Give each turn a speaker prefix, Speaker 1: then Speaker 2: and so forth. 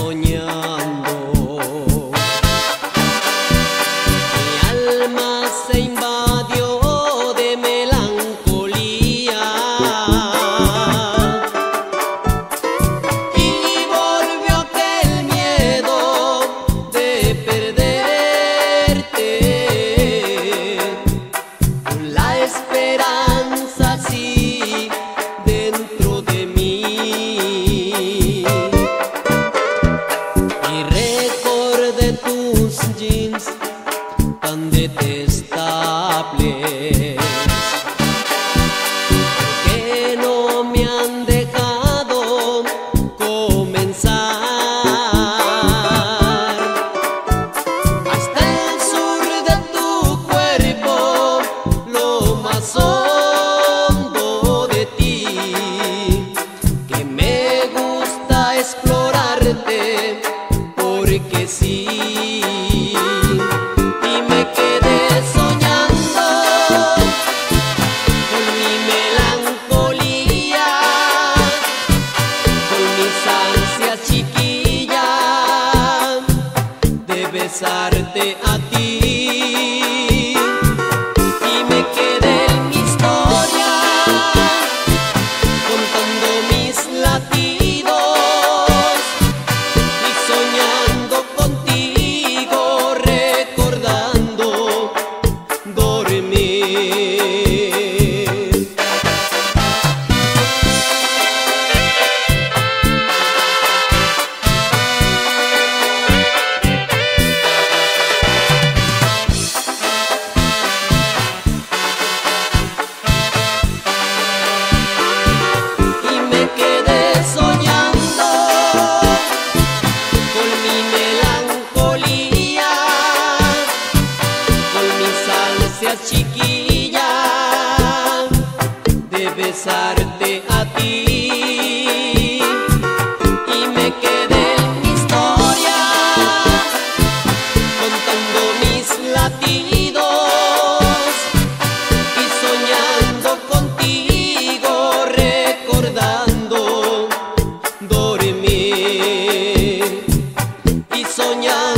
Speaker 1: понял. Que no me han dejado comenzar. Hasta el sur de tu cuerpo lo más hondo de ti que me gusta explorarte porque sí besarte a ti y me quedé en mi historia contando mis latidos y soñando contigo, recordando dormir. Gracias chiquilla de besarte a ti. Y me quedé en historias contando mis latidos y soñando contigo recordando dormir y soñando